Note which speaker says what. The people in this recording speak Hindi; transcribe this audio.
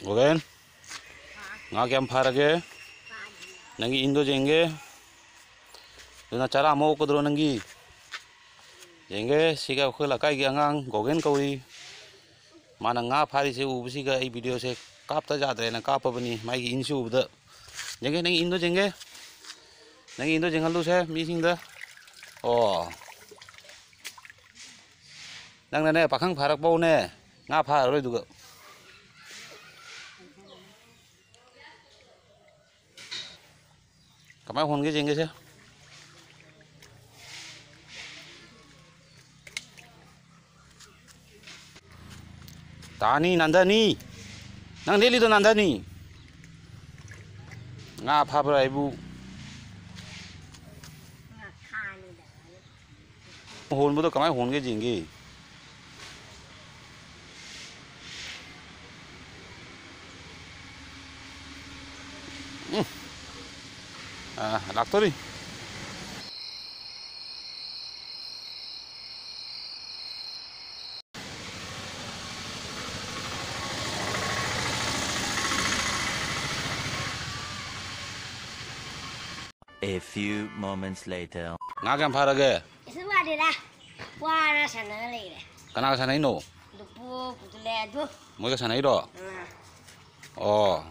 Speaker 1: गगन गाँ के अम्फा रगे नंगी इंदो जेंगे जुना चारा मो को नंगी। जेंगे सिगा खुला काई गे अंगांग गगन कौरी मान गा फारी से उब सिगा ई वीडियो से। कापता जात रहे ना काप बनी माई इन से उबद जेंगे नंगी इंदो जेंगे नंगी इंदो जेंगल दू से मीसिंग द ओ। नंगने पाखंग फारक बौने गा फा रोय दुगा। Jenge se tani nandani nang deli to nandani nga phabra ibu คา Ah, lakto rin.
Speaker 2: A few moments later.
Speaker 1: Ngagam parage.
Speaker 3: Iswadi lah. Wara sana lele.
Speaker 1: Kana ka sana ino.
Speaker 3: Lupu putule adu.
Speaker 1: Mo ka sana iro. Oh.